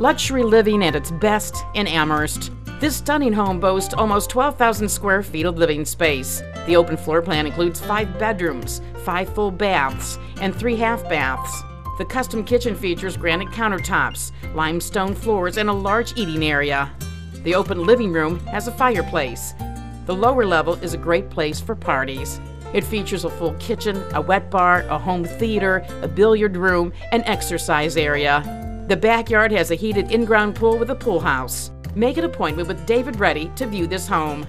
Luxury living at its best in Amherst. This stunning home boasts almost 12,000 square feet of living space. The open floor plan includes five bedrooms, five full baths, and three half baths. The custom kitchen features granite countertops, limestone floors, and a large eating area. The open living room has a fireplace. The lower level is a great place for parties. It features a full kitchen, a wet bar, a home theater, a billiard room, and exercise area. The backyard has a heated in ground pool with a pool house. Make an appointment with David Reddy to view this home.